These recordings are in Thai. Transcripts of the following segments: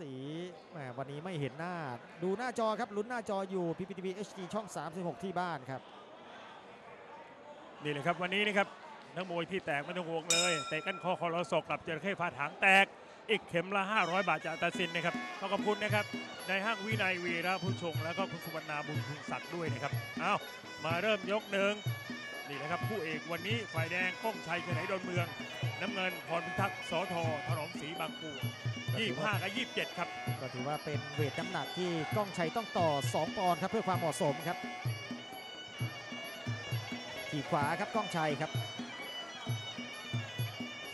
สีแหมวันนี้ไม่เห็นหน้า ดูหน้าจอครับลุ้นหน้าจออยู่ PPTV HD ช่อง 36 ที่บ้านครับ นี่เลยครับวันนี้นะครับนักมวยที่แตกไม่ต้องห่วงเลยเตะกันคอคอรศกกับจระเข้ฟาดหางแตก อีกเข็มละ 500 บาทจากตัดสินนะครับขอขอบคุณนะครับในห้างวินัยวีระผู้ชง แล้วก็คุณสุวรรณาบุญพึงศักดิ์ด้วยนะครับเอามาเริ่มยกหนึ่ง นี่นะครับผู้เอกวันนี้ฝ่ายแดงก้องชัยชนไหนดอนเมือง น้ำเงินพรพิทักษ์สอทอถนอมศรีบางปู25กับ27ครับ ก็ถือว่าเป็นเวทน้ำหนักที่ก้องชัยต้องต่อ 2 ปอนด์ครับเพื่อความเหมาะสมครับทีขวาครับก้องชัยครับ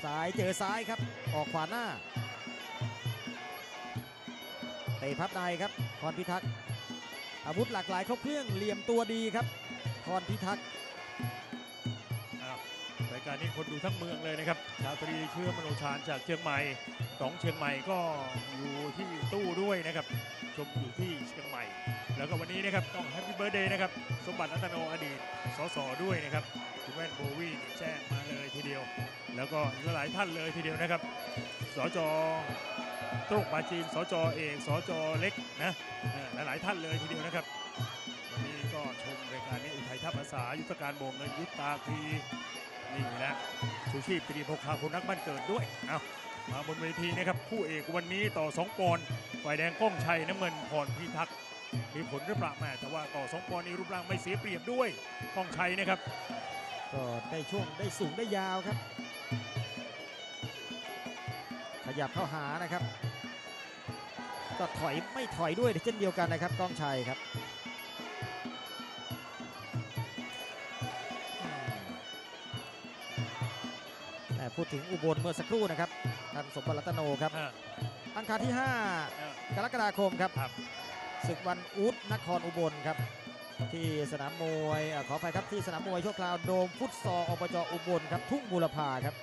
ซ้ายเจอซ้ายครับ ออกขวาหน้าเตะพับในครับพรพิทักษ์อาวุธหลากหลายครบเครื่องเหลี่ยมตัวดีครับพรพิทักษ์ายการนี้คนดูทั้งเมืองเลยนะครับชาตรีเชื่อมโนชาญจากเชียงใหม่สองเชียงใหม่ก็อยู่ที่ตู้ด้วยนะครับ ชมอยู่ที่เชียงใหม่ แล้วก็วันนี้นะครับต้องแฮปปี้เบิร์ดเดย์นะครับ สมบัติรัตโนอดีตสสด้วยนะครับคุณแว่นโบวี่แจ้งมาเลยทีเดียว แล้วก็อีกหลายท่านเลยทีเดียวนะครับ สจตรุกปาจีน สจเอกสจเล็กนะเออหลายท่านเลยทีเดียวนะครับวันนี้ก็ชมรายการนี้อุทัยทัพภาษายุทธการโบกเงินยุทธตาคี นี่แหละชูชีพตรีพกพาคนนักบ้านเกิดด้วยเอามาบนเวทีนะครับคู่เอกวันนี้ต่อสองปอนด์ฝ่ายแดงก้องชัยน้ำเงินพรพิทักษ์มีผลหรือเปล่าแม่แต่ว่าต่อสองปอนด์นี้รูปร่างไม่เสียเปรียบด้วยก้องชัยนะครับก็ได้ช่วงได้สูงได้ยาวครับ ขยับเข้าหานะครับ ก็ถอยไม่ถอยด้วยเช่นเดียวกันนะครับก้องชัยครับ พูดถึงอุบลเมื่อสักครู่นะครับท่านสมบัติรัตโนครับอ่าอังคารที่อ่า5กรกฎาคมครับครับศึกวันอุดนครอุบลครับ ที่สนามมวยเอ่อขออภัยครับที่สนามมวยชั่วคราวโดมฟุตซอลอบจอุบลครับทุ่งบูรพาครับ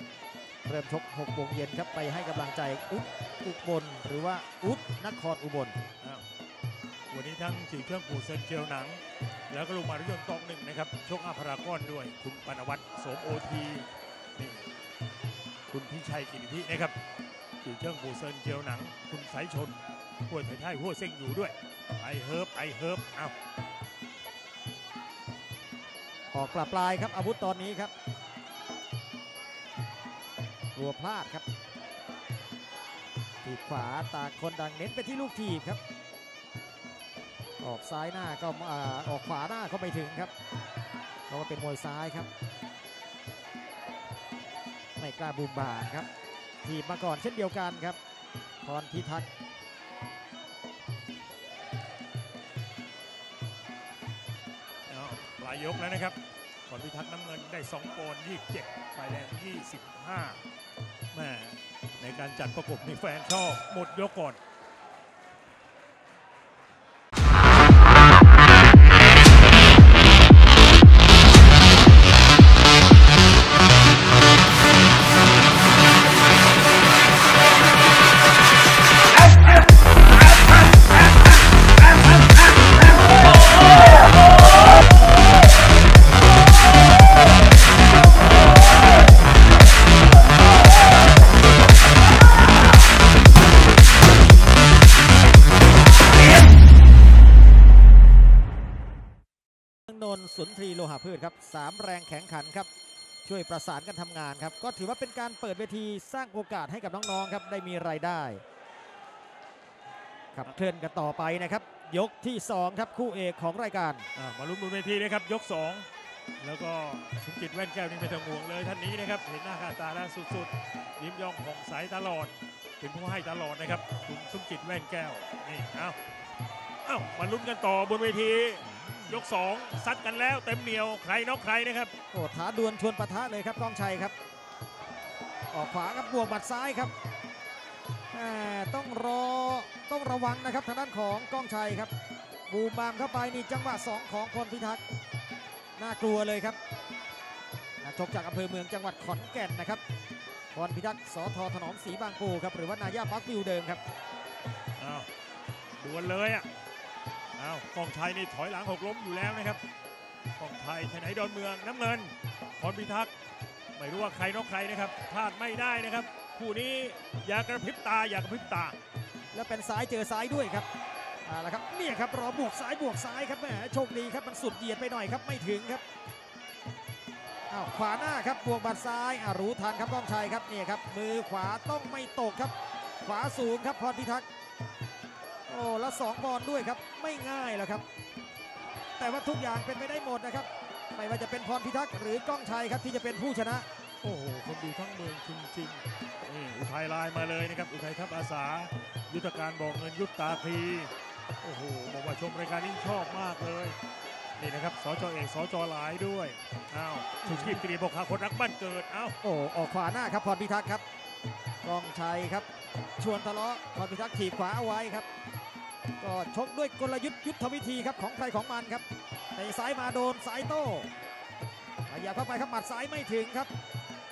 เริ่มชก6โมงเย็นครับไปให้กำลังใจอุดอุบลหรือว่าอุดนครอุบลอ้าววันนี้ทั้งจีเครื่องปูเซนเจลหนัง แล้วก็ลงมารุยนต์ตองหนึ่งนะครับโชคอาภารากอนด้วยคุณปนวัตรโสมโอทีนี่ คุณพิชัยกิติพินะครับจีเครื่องปูเซินเจลหนัง คุณสายชนหัวไถ่ไทยหัวเส้งอยู่ด้วยไอเฮิร์บไอเฮิร์บอ้าออกปลาปลายครับอาวุธตอนนี้ครับรัวพลาดครับทีบขวาต่างคนต่างเน้นไปที่ลูกทีบครับ ออกซ้ายหน้าก็อออกขวาหน้าก็ไม่ถึงครับเพราะว่าเป็นมวยซ้ายครับ ไม่กล้าบูมบานครับ ทีบมาก่อนเช่นเดียวกันครับพรพิทักษ์อ้าวปลายยกแล้วนะครับพรพิทักษ์น้ำเงินได้ 2 ปอนด์27ฝ่ายแดง 25แม่ในการจัดประกบนี่แฟนชอบหมดยกก่อน ขันครับ ช่วยประสานกันทำงานครับ ก็ถือว่าเป็นการเปิดเวทีสร้างโอกาสให้กับน้องๆครับได้มีรายได้ ขับเคลื่อนกันต่อไปนะครับ ยกที่ 2 ครับคู่เอกของรายการมาลุ้นบนเวทีนะครับยก 2 แล้วก็สมจิตแว่นแก้วนี่ไม่ต้องห่วงเลยท่านนี้นะครับเห็นหน้าค่าตาแล้วสุดๆ ยิ้มย่องผ่องใสตลอดเป็นผู้ให้ตลอดนะครับคุณสมจิตแว่นแก้วนี่เอ้าเอ้ามาลุ้นกันต่อบนเวที ยก 2 ซัดกันแล้วเต็มเหนียวใครนอกใครนะครับโอ้ท้าดวลชวนปะทะเลยครับก้องชัยครับ ออกขวาครับบวกหมัดซ้ายครับแหม่ต้องรอต้องระวังนะครับทางด้านของก้องชัยครับ บูมบามเข้าไปนี่จังหวะ 2 ของพลพิทักษ์น่ากลัวเลยครับนักชกจากอำเภอเมืองจังหวัดขอนแก่นนะครับพรพิทักษ์สอทอถนอมศรีบางปูครับหรือว่านายาปักวิวเดิมครับอ้าวดวลเลยอะ อ้าวกองชัยนี่ถอยหลังหกล้มอยู่แล้วนะครับกองชัยชไหนดอนเมืองน้ำเงินพรพิทักษ์ไม่รู้ว่าใครนอกใครนะครับพลาดไม่ได้นะครับคู่นี้อย่ากระพริบตาอย่ากระพริบตา แล้วเป็นซ้ายเจอซ้ายด้วยครับเอาละครับเนี่ยครับรอบวกซ้ายบวกซ้ายครับแหมโชคดีครับมันสุดเหยียดไปหน่อยครับไม่ถึงครับอ้าวขวาหน้าครับบวกบัดซ้ายอ่ารู้ทันครับก้องชัยครับเนี่ยครับมือขวาต้องไม่ตกครับ ขวาสูงครับพรพิทักษ์ โอ้แล้วสองบอลด้วยครับ ไม่ง่ายหรอกครับ แต่ว่าทุกอย่างเป็นไปได้หมดนะครับ ไม่ว่าจะเป็นพรพิทักษ์หรือก้องชัยครับที่จะเป็นผู้ชนะ โอ้โห คนดูทั้งเมืองจริงๆนี่อุทัยไลน์มาเลยนะครับ อุทัยทัพอาสา ยุทธการบอกเงินยุทธตาคลีโอ้โห บอกว่าชมรายการนี้ชอบมากเลย นี่นะครับ สจเอกสจหลายด้วย อ้าวชูชีพตรีบอกหาคนรักบ้านเกิด เอ้า โอ้ ออกขวาหน้าครับพรพิทักษ์ครับ ก้องชัยครับ ชวนทะเลาะพรพิทักษ์ถีบขวาเอาไว้ครับ ก็ชกด้วยกลยุทธ์ยุทธวิธีครับของใครของมันครับในซ้ายมาโดนซ้ายโต้ขยับเข้าไปครับหมัดซ้ายไม่ถึงครับ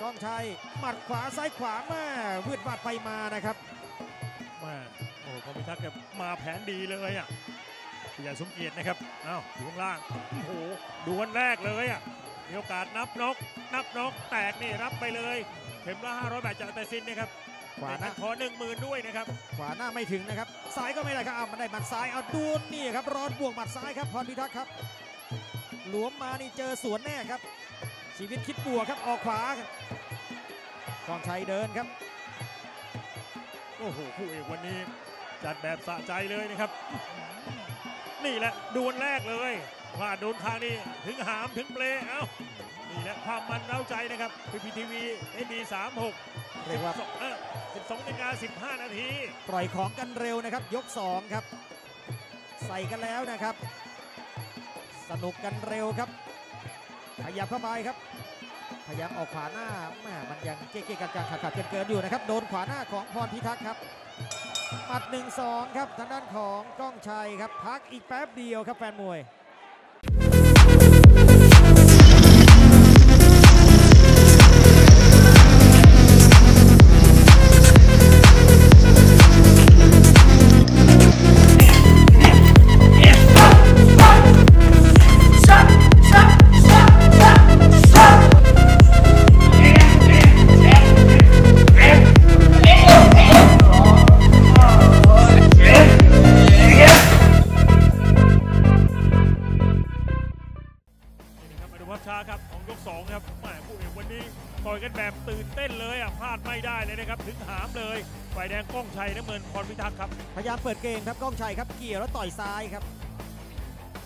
ก้องชัยหมัดขวาซ้ายขวาแม่วืดบาดไปมานะครับแมาโอ้โหพรหมพิทักษ์แกมาแผนดีเลยอะพี่ใหญ่สมเกียรตินะครับเอ้าอยู่ข้างล่างโอ้โหดวลแรกเลยอะมีโอกาสนับนกนับนกแตกนี่รับไปเลยเข็มละ500บาทจากแต่ซินนะครับ ขวาหน้าขอหนึ่งหมื่นด้วยนะครับ ขวาหน้าไม่ถึงนะครับ ซ้ายก็ไม่ได้ครับเอามันได้หมัดซ้ายเอาดวลนี่ครับรอนบวกหมัดซ้ายครับพรพิทักษ์ครับ หลวมมานี่เจอสวนแน่ครับ ชีวิตคิดบวกครับออกขวาครับกองชัยเดินครับ โอ้โหคู่เอกวันนี้ จัดแบบสะใจเลยนะครับ นี่แหละดวลแรกเลยว่าโดนทางนี้ถึงหามถึงเปลเอ้านี่แหละความมันเร้าใจนะครับพีพีทีวีเอ็นดีสามหก เรียกว่าเออสิบสองนาฬิกาสิบห้านาที ปล่อยของกันเร็วนะครับ ยก 2 ครับ ใส่กันแล้วนะครับ สนุกกันเร็วครับ ขยับเข้าไปครับ พยายามออกขวาหน้าแม่มันยังเก๊กๆกังๆขัดๆเกินๆอยู่นะครับ โดนขวาหน้าของพรพิทักษ์ครับหมัด1-2 ครับ ทางด้านของก้องชัยครับ พักอีกแป๊บเดียวครับแฟนมวย น้ำเงินพรพิทักษ์ครับ พยายามเปิดเกมครับก้องชัยครับเกี่ยวแล้วต่อยซ้ายครับ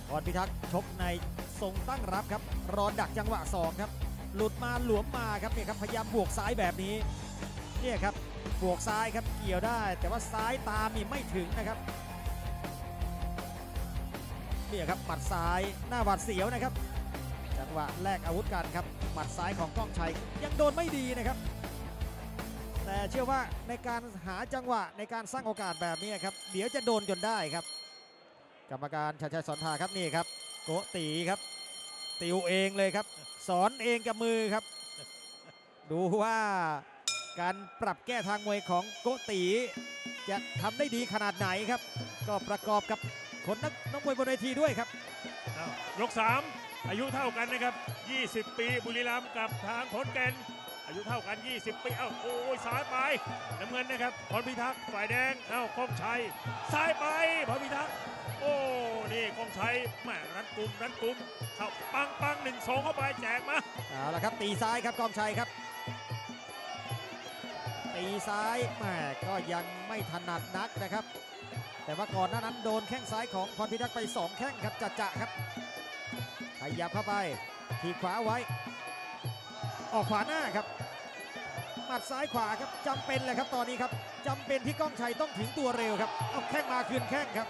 พรพิทักษ์ชกในทรงตั้งรับครับ รอดักจังหวะสองครับ หลุดมาหลวมมาครับเนี่ยครับพยายามบวกซ้ายแบบนี้เนี่ยครับบวกซ้ายครับเกี่ยวได้ แต่ว่าซ้ายตามนี่ไม่ถึงนะครับเนี่ยครับหมัดซ้ายหน้าหวาดเสียวนะครับ จังหวะแลกอาวุธกันครับหมัดซ้ายของก้องชัยยังโดนไม่ดีนะครับ แต่เชื่อว่าในการหาจังหวะในการสร้างโอกาสแบบนี้ครับ เดี๋ยวจะโดนจนได้ครับ กรรมการชัยชัยสอนทาครับนี่ครับ โกตีครับ ติวเองเลยครับ สอนเองกับมือครับ ดูว่าการปรับแก้ทางมวยของโกตีจะทำได้ดีขนาดไหนครับ ก็ประกอบกับคนนักนักมวยบนเวทีด้วยครับอ้าวยก3อายุเท่ากันนะครับ 20 ปีบุรีรัมย์กับทางขอนแก่น อายุเท่ากัน 20 ปี เอ้า โอ้ยซ้ายไป น้ำเงินนะครับ พรพิทักษ์ ฝ่ายแดง เอ้าก้องชัย ซ้ายไป พรพิทักษ์ โอ้ นี่ก้องชัยแหมรัดกลุ่มรัดกลุ่มเข้าปังปังหนึ่งสองเข้าไปแจกมา เอาละครับ ตีซ้ายครับกองชัยครับ ตีซ้ายแหมก็ยังไม่ถนัดนักนะครับ แต่ว่าก่อนหน้านั้นโดนแข้งซ้ายของพรพิทักษ์ไปสองแข้งครับจะจะครับขยับเข้าไป ทีขวาไว้ ออกขวาหน้าครับหมัดซ้ายขวาครับจำเป็นเลยครับตอนนี้ครับจำเป็นที่ก้องชัยต้องถึงตัวเร็วครับเอาแข้งมาคืนแข้งครับ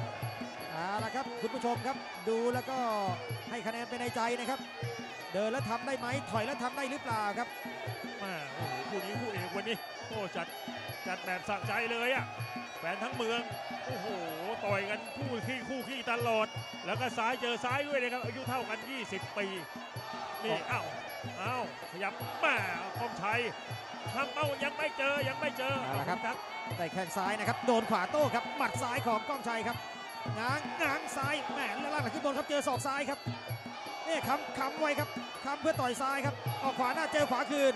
เอาละครับคุณผู้ชมครับดูแล้วก็ให้คะแนนไปในใจนะครับ เดินแล้วทำได้ไหมถอยแล้วทำได้หรือเปล่าครับมาโอ้โหคู่นี้คู่เอกวันนี้โอ้จัดจัดแบบสะใจเลยอะ แฟนทั้งเมือง โอ้โห ต่อยกันคู่ขี้คู่ขี้ตลอด แล้วก็ซ้ายเจอซ้ายด้วยนะครับ อายุเท่ากัน 20 ปี นี่เอ้าเอ้าขยับแม่คมชัยทำเป้ายังไม่เจอ ยังไม่เจอเอาละครับทักได้แข้งซ้ายนะครับ โดนขวาโต้ครับ หมัดซ้ายของก้องชัยครับง้างง้างซ้ายแหมแล้วล่างหลังขึ้นบนครับ เจอศอกซ้ายครับนี่คำคำไว้ครับคำเพื่อต่อยซ้ายครับ ออกขวาหน้าเจอขวาคืน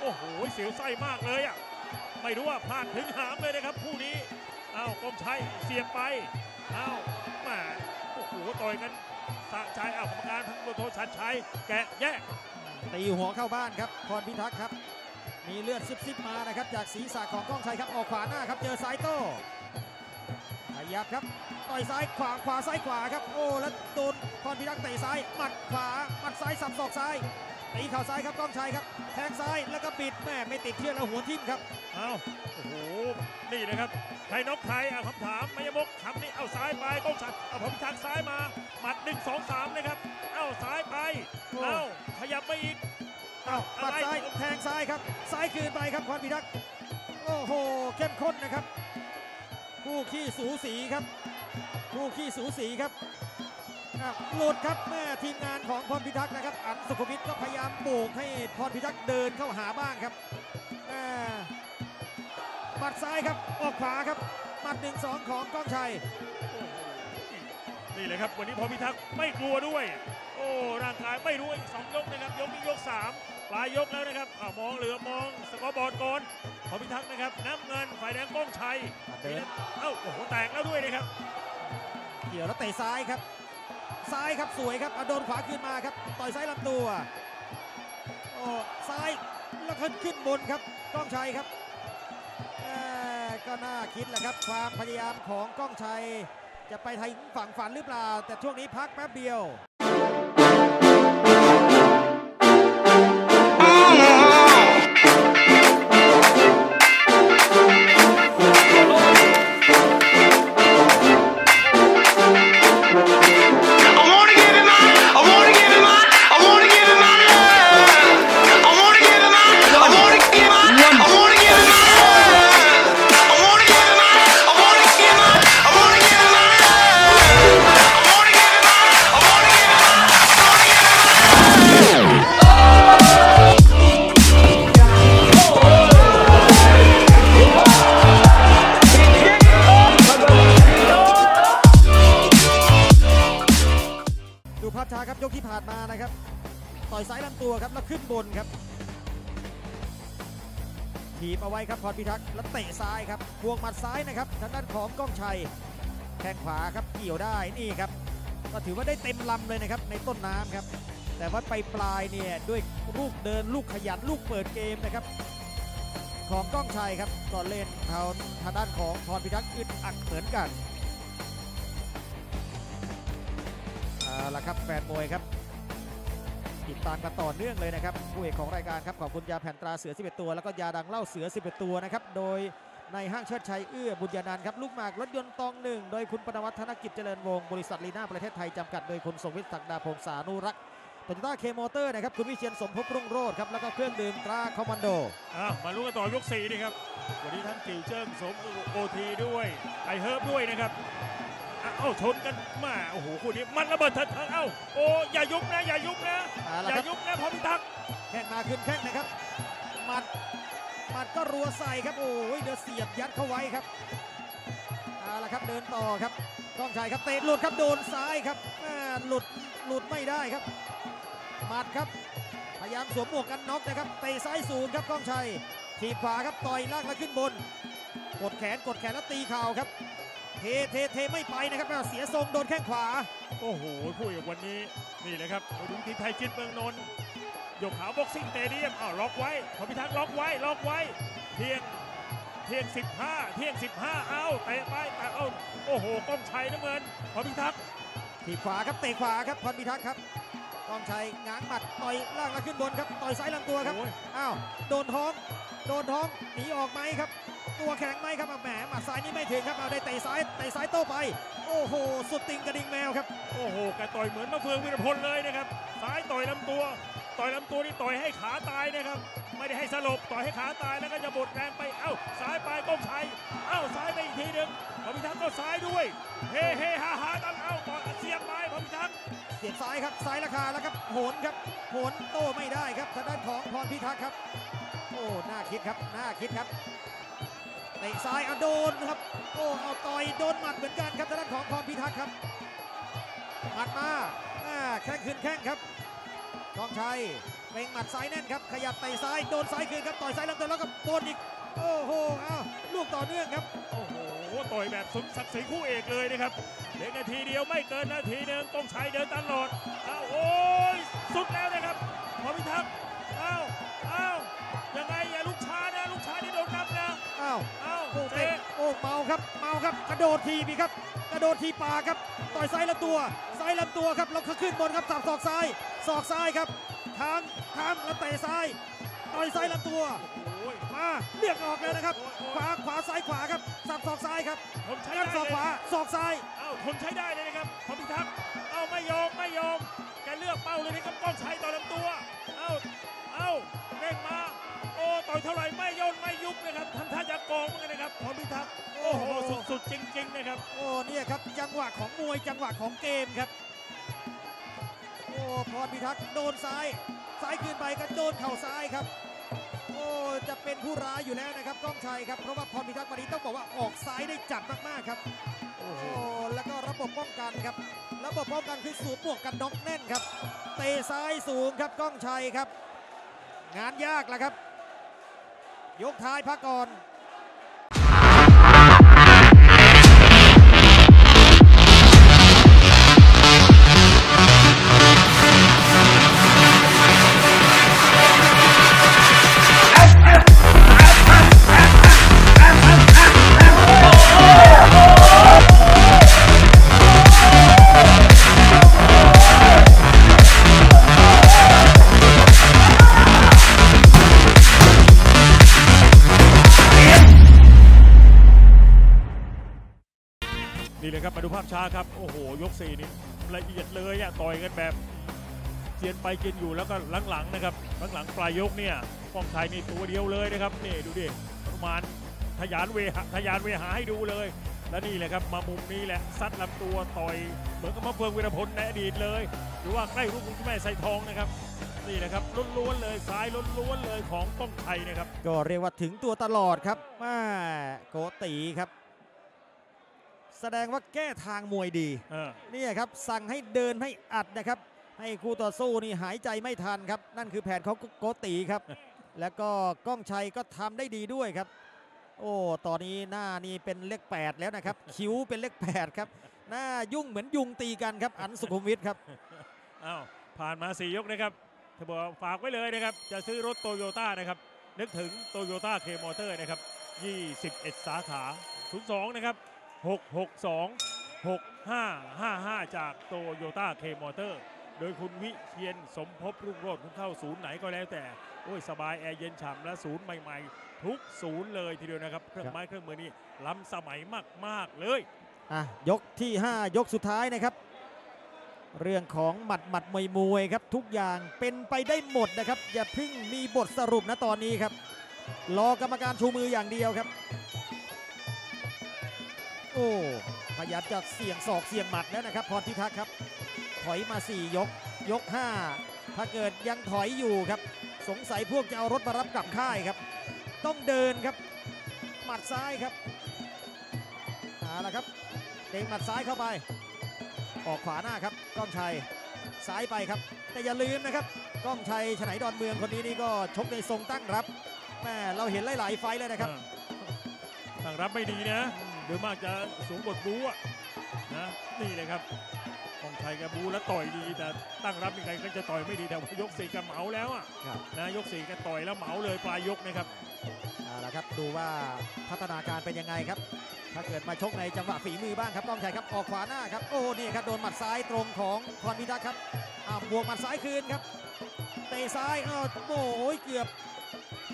โอ้โห เสียวไส้มากเลยอะ ไม่รู้ว่าพลาดถึงหามเลยนะครับคู่นี้ อ้าวกองชัยเสียบไปอ้าวแหมาโอ้โหต่อยกันสะใจอ้าวกรรมการพันตำรวจโทชัดชัยแกะแยกตีหัวเข้าบ้านครับพรพิทักษ์ครับ มีเลือดซิบๆมานะครับ จากศีรษะของก้องชัยครับออกขวาหน้าครับเจอซ้ายโต้ขยับครับต่อยซ้ายขวาขวาซ้ายขวาครับโอ้แล้วโดนพรพิทักษ์เตะซ้ายหมัดขวาหมัดซ้ายสับศอกซ้าย ตีเข่าซ้ายครับก้องชัยครับ แทงซ้ายแล้วก็ปิดแม่ไม่ติดเชือกแล้วหัวทิ่มครับอ้าวโอ้โห นี่นะครับใครน็อกใครเอาคำถามมายมกคำนี้เอาซ้ายไปก้องชัยเอาผมชักซ้ายมา หมัดหนึ่งสองสามนะครับ เอาซ้ายไปโอ้เอาขยับไปอีกอ้าวหมัดซ้าย แทงซ้ายครับ ซ้ายคืนไปครับพรพิทักษ์โอ้โห เข้มข้นนะครับ คู่ขี้สูสีครับ คู่ขี้สูสีครับ อ้าวหลุดครับแม่ทีมงานของพรพิทักษ์นะครับ อันสุขุมวิทก็พยายามโบกให้พรพิทักษ์เดินเข้าหาบ้างครับแม่หมัดซ้ายครับออกขวาครับหมัดหนึ่งสองของก้องชัยโอ้โหนี่เลยครับ วันนี้พอพิทักษ์ไม่กลัวด้วย โอ้ร่างกายไม่รู้อีกสองยกนะครับ ยกนี้ยกสามปลายยกแล้วนะครับอาวมองเหลือมองสกอร์บอร์ดก่อนพอพิทักษ์นะครับน้ำเงินฝ่ายแดงก้องชัยเดิน เอ้าโอ้โหแตกแล้วด้วยนะครับ เกี่ยวแล้วเตะซ้ายครับ ซ้ายครับสวยครับโดนขวาขึ้นมาครับ ต่อยซ้ายลำตัวโอ้ซ้ายแล้วขึ้นขึ้นบนครับก้องชัยครับก็น่าคิดแหละครับ ความพยายามของก้องชัย จะไปถึงฝั่งฝันหรือเปล่า แต่ช่วงนี้พักแป๊บเดียว ขึ้นบนครับถีบเอาไว้ครับพรพิทักษ์แล้วเตะซ้ายครับพวงหมัดซ้ายนะครับทางด้านของก้องชัยแข้งขวาครับเกี่ยวได้นี่ครับ ก็ถือว่าได้เต็มลำเลยนะครับในต้นน้ำครับ แต่ว่าไปปลายเนี่ยด้วยลูกเดินลูกขยันลูกเปิดเกมนะครับ ของก้องชัยครับก็เล่นทางทางด้านของพรพิทักษ์อึดอัดเหมือนกันเอาละครับแฟนมวยครับ ติดตามกันต่อเนื่องเลยนะครับคู่เอกของรายการครับขอบคุณยาแผ่นตราเสือ 11 ตัว แล้วก็ยาดองเหล้าเสือ 11 ตัวนะครับโดยในห้างเชิดชัยเอื้อบุญญานันครับลูกหมากรถยนต์ตองหนึ่งโดยคุณปนวัฒนกิจเจริญวงศ์บริษัทลีน่าประเทศไทยจำกัดโดยคุณสมวิทย์ศักดาพงษานุรักษ์โตโยต้าเคมอเตอร์นะครับคุณวิเชียนสมภพรุ่งโรจน์ครับแล้วก็เครื่องดื่มตราคอมมานโดอ้าวมาลุ้นกันต่อยกสี่นี่ครับวันนี้ทั้งกิวเจิ้งสมโอทีด้วยไอเฮิร์บด้วยนะครับ เอ้าชนกันมาโอ้โหคู่นี้มันระเบิดเถิดเถิดเอ้าโอ้อย่ายุบนะอย่ายุบนะเอาอละย่าครับ ยุบนะพอพิทักษ์แข้งมาขึ้นแข้งนะครับหมัดหมัดก็รัวใส่ครับโอ้ยเดือเสียบยัดเข้าไว้ครับเอาละครับเดินต่อครับก้องชัยครับเตะหลุดครับโดนซ้ายครับอ่าหลุดหลุดไม่ได้ครับหมัดครับ พยายามสวมหมวกกันน็อกนะครับเตะซ้ายสูงครับก้องชัยถีบขวาครับต่อยล่างแล้วขึ้นบน กดแขนกดแขนแล้วตีเข่าครับ เทเทเทไม่ไปนะครับแล้วเสียทรงโดนแข้งขวา โอ้โหคู่อย่างวันนี้นี่แหละครับมาดูทีมไทยจิตเมืองนนท์หยกขาว boxing stadium อ้าวล็อกไว้พรพิทักษ์ล็อกไว้ล็อกไว้ เที่ยงเที่ยง 15 เที่ยง 15 เอาเตะไปแต่เอาโอ้โหก้องชัยน้ำเงินพรพิทักษ์ถีบขวาครับเตะขวาครับพรพิทักษ์ครับก้องชัยง้างหมัดต่อยล่างแล้วขึ้นบนครับต่อยซ้ายลำตัวครับโอ้ยอ้าวโดนท้อง โดนท้องหนีออกไหมครับ ตัวแข็งไหมครับอะแหมหมัดซ้ายนี่ไม่ถึงครับเอาได้เตะซ้ายเตะซ้ายโต้ไป โอ้โห สุดติงกระดิ่งแมวครับ โอ้โหแกต่อยเหมือนมะเฟืองวิรพลเลยนะครับซ้ายต่อยลำตัว ต่อยลำตัวนี่ต่อยให้ขาตายนะครับ ไม่ได้ให้สลบต่อยให้ขาตายแล้วก็จะบดแรงไปเอ้าซ้ายไปก้องชัยเอ้าซ้ายไปอีกทีหนึ่งพอพิทักษ์ก็ซ้ายด้วยเฮ้เฮ้ฮ่าฮ่าตั้งเอ้าต่อยเสียบไปพอพิทักษ์เสียบซ้ายครับซ้ายราคาแล้วครับโหนครับโหนโต้ไม่ได้ครับทางด้านของพรพิทักษ์ครับโอ้น่าคิดครับน่าคิดครับ เตะซ้ายเอาโดนครับโอ้เอาต่อยโดนหมัดเหมือนกันครับทางด้านของพรพิทักษ์ครับหมัดมาแข้งขึ้นแข้งครับกองชัยเร่งหมัดซ้ายแน่นครับ ขยับเตะซ้ายโดนซ้ายคืนครับต่อยซ้ายลำตัวแล้วก็โดนอีกโอ้โหอ้าวลูกต่อเนื่องครับโอ้โหต่อยแบบสมศักดิ์ศรีคู่เอกเลยนะครับเหลือนาทีเดียวไม่เกินนาทีหนึ่งกองชัยเดินตลอดอ้าวโอ้ยสุดแล้วนะครับพอพิทักษ์อ้าวอ้าว เมาครับเมาครับกระโดดทีบีครับ กระโดดทีป่าครับต่อยซ้ายลำตัวซ้ายลำตัวครับแล้วขึ้นบนครับสับศอกซ้ายศอกซ้ายครับทางทางแล้วเตะซ้ายต่อยซ้ายลำตัวมาเรียกออกเลยนะครับขวาขวาซ้ายขวาครับสับศอกซ้ายครับทนใช้งัดได้ศอกขวาศอกซ้ายเอ้าทนใช้ได้เลยนะครับพอพิทักษ์เอ้าไม่ยอมไม่ยอมแกเลือกเป้าเลยนะครับกองใชั นะครับ โอ้เนี่ยครับจังหวะของมวยจังหวะของเกมครับ โอ้พรพิทักษ์โดนซ้าย ซ้ายคืนไปก็โดนเข่าซ้ายครับ โอ้จะเป็นผู้ร้ายอยู่แล้วนะครับก้องชัยครับเพราะว่าพรพิทักษ์วันนี้ต้องบอกว่าออกซ้ายได้จัดมากๆครับโอ้แล้วก็ระบบป้องกันครับ ระบบป้องกันคือสวมหมวกกันน็อกแน่นครับ เตะซ้ายสูงครับก้องชัยครับ งานยากแล้วครับ ยกท้ายพักก่อน ยกสี่นี่ละเอียดเลยอะต่อยกันแบบเจียนไปเจียนอยู่แล้วก็หลังๆนะครับหลังๆปลายยกเนี่ยกองชัยนี่ตัวเดียวเลยนะครับนี่ดูดิประมาณทะยานเวหะทะยานเวหาให้ดูเลย และนี่แหละครับมามุมนี้แหละซัดลำตัวต่อยเหมือนกับมะเฟืองวีรพลในอดีตเลย หรือว่าใกล้รูปคุณแม่ใส่ทองนะครับนี่แหละครับล้วนๆเลยซ้ายล้วนๆเลยของกองชัยนะครับ ก็เรียกว่าถึงตัวตลอดครับมาโกตีครับ แสดงว่าแก้ทางมวยดีเออเนี่ยครับสั่งให้เดินให้อัดนะครับ ให้คู่ต่อสู้นี่หายใจไม่ทันครับ นั่นคือแผนของโกตีครับ แล้วก็ก้องชัยก็ทำได้ดีด้วยครับ โอ้ตอนนี้หน้านี่เป็นเลข8แล้วนะครับ คิ้วเป็นเลข8ครับหน้ายุ่งเหมือนยุงตีกันครับ อันสุขุมวิทครับอ้าวผ่านมาสี่ยกนะครับเธอบอกฝากไว้เลยนะครับ จะซื้อรถโตโยต้านะครับนึกถึงโตโยต้าเคมอเตอร์นะครับ 21 สาขา 02 นะครับ 662 6555 จากโตโยต้าเคมอเตอร์ โดยคุณวิเชียนสมภพรุ่งโรจน์คุณเข้าศูนย์ไหนก็แล้วแต่ โอ้ยสบายแอร์เย็นฉ่ำและศูนย์ใหม่ๆ ทุกศูนย์เลยทีเดียวนะครับ เครื่องไม้เครื่องมือนี่ล้ำสมัยมากๆเลยอะยกที่ 5 ยกสุดท้ายนะครับ เรื่องของหมัดหมัดมวยมวยครับ ทุกอย่างเป็นไปได้หมดนะครับ อย่าเพิ่งมีบทสรุปนะตอนนี้ครับ รอกรรมการชูมืออย่างเดียวครับ โอ้พยายามจะเสี่ยงศอกเสี่ยงหมัดแล้วนะครับ พรพิทักษ์ครับ ถอยมา 4 ยก ยก 5 ถ้าเกิดยังถอยอยู่ครับ สงสัยพวกจะเอารถมารับกลับค่ายครับ ต้องเดินครับ หมัดซ้ายครับเอาละครับเด้งหมัดซ้ายเข้าไป ออกขวาหน้าครับก้องชัยซ้ายไปครับ แต่อย่าลืมนะครับก้องชัยฉไนดอนเมืองคนนี้นี่ก็ชกในทรงตั้งรับแม่เราเห็นหลาย ๆ ไฟเลยนะครับต่างรับไม่ดีนะ โดยมากจะสูงบทบูอะนะนี่เลยครับของไทยแกบูแล้วต่อยดีแต่ตั้งรับยังไงก็จะต่อยไม่ดีแต่ว่ายกสี่ก็เหมาแล้วอะครับนะยกสี่ก็ต่อยแล้วเหมาเลยปลายยกนะครับเอาละครับดูว่าพัฒนาการเป็นยังไงครับ ถ้าเกิดมาชกในจังหวะฝีมือบ้างครับก้องชัยครับออกขวาหน้าครับโอ้นี่ครับโดนหมัดซ้ายตรงของพรพิทักษ์ครับอ่าบวกหมัดซ้ายคืนครับเตะซ้ายอ้าวโอ้ยเกือบ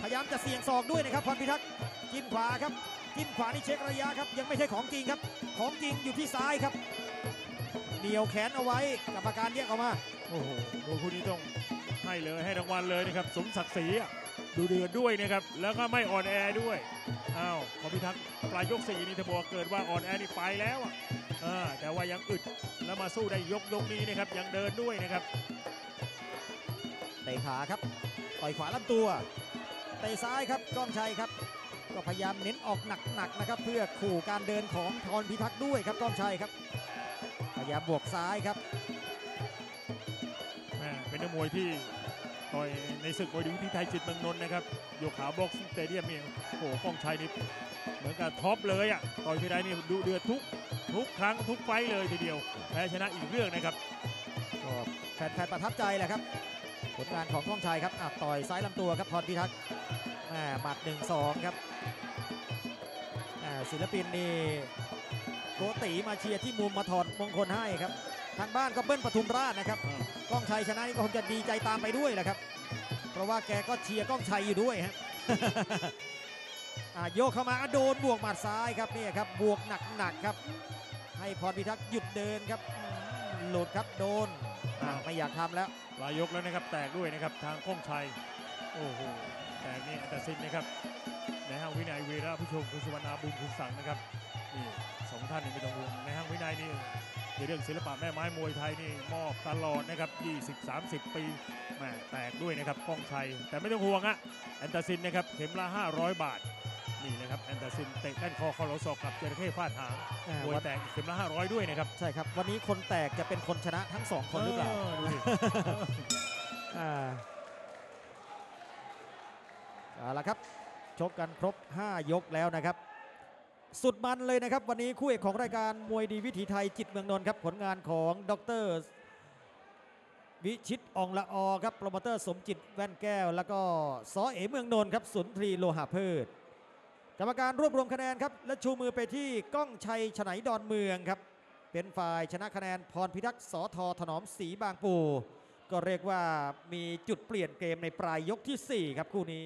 พยายามจะเสี่ยงศอกด้วยนะครับพรพิทักษ์จิ้มขวาครับ จิ้มขวานี่เช็คระยะครับ ยังไม่ใช่ของจริงครับ ของจริงอยู่ที่ซ้ายครับเหนียวแขนเอาไว้กรรมการเรียกออกมา โอ้โหดูคู่นี้ต้องให้เลยให้รางวัลเลยนะครับ สมศักดิ์ศรีอะดูเดือดด้วยนะครับ แล้วก็ไม่อ่อนแอด้วยอ้าวพอพิทักษ์ปลายยกสี่นี่เธอบอกเกิดว่าอ่อนแอนี่ไปแล้วอะอ่าแต่ว่ายังอึดแล้วมาสู้ได้ยกยกนี้นะครับ ยังเดินด้วยนะครับเตะขาครับต่อยขวาลำตัวเตะซ้ายครับก้องชัยครับ ก็พยายามเน้นออกหนักๆนะครับ เพื่อขู่การเดินของพรพิทักษ์ด้วยครับก้องชัยครับ พยายามบวกซ้ายครับแม่เป็นนักมวยที่ต่อยในศึกมวยดีวิธีไทยจิตเมืองนนท์นะครับ YOKKAO Boxing Stadium เองโอ้โหกองชัยนี่เหมือนกับท็อปเลยอะต่อยทีไรนี่ดูเดือดทุกทุกครั้งทุกไฟต์เลยทีเดียวแพ้ชนะอีกเรื่องนะครับก็แฟนๆประทับใจแหละครับ ผลงานของก้องชัยครับอะต่อยซ้ายลำตัวครับพรพิทักษ์แหม่หมัด1-2 ครับอ่า ศิลปินนี่โกติมาเชียร์ที่มุมมาถอดมงคลให้ครับ ทางบ้านก็เบิ้ลปทุมราชนะครับอ่าก้องชัยชนะนี่ก็คงจะดีใจตามไปด้วยแหละครับ เพราะว่าแกก็เชียร์ก้องชัยอยู่ด้วยฮะอ่าโยกเข้ามาอะโดนบวกหมัดซ้ายครับนี่ครับบวกหนักๆครับ ให้พรพิทักษ์หยุดเดินครับอืมหลุดครับโดนอ่าไม่อยากทำแล้วปลายยกแล้วนะครับแตกด้วยนะครับทางก้องชัยโอ้โหแตกนี่อันตรสินนะครับ ในห้างวินัยเวระผู้ชมคุณสุวรรณาบุญคุณสังนะครับนี่สองท่านนี่ไม่ต้องห่วงในห้างวินัยนี่ในเรื่องศิลปะแม่ไม้มวยไทยนี่มอบตลอดนะครับ 20-30 ปีแหม่แตกด้วยนะครับก้องชัย แต่ไม่ต้องห่วงอะแอนตาซินนะครับเข็มละ 500 บาท นี่นะครับแอนตาซินเตะก้านคอคอรสอกกับจระเข้ฟาดหางอ่ามวยวันแตกเข็มละ 500 ด้วยนะครับ ใช่ครับ วันนี้คนแตกจะเป็นคนชนะทั้งสองคนหรือเปล่าดูดิ อ่าเอาละครับ ชกกันครบ 5 ยกแล้วนะครับ สุดมันเลยนะครับ วันนี้คู่เอกของรายการมวยดีวิถีไทยจิตเมืองนนท์ครับ ผลงานของดรวิชิตอองละอครับโปรโมเตอร์สมจิตแว่นแก้ว แล้วก็ซอเอเมืองนนท์ครับสุนทรีโลหะพืชกรรมการรวบรวมคะแนนครับ และชูมือไปที่ก้องชัยฉไนดอนเมืองครับ เป็นฝ่ายชนะคะแนนพรพิทักษ์ส.ต.ถนอมศรีบางปู ก็เรียกว่ามีจุดเปลี่ยนเกมในปลายยกทีสี่4 ครับคู่นี้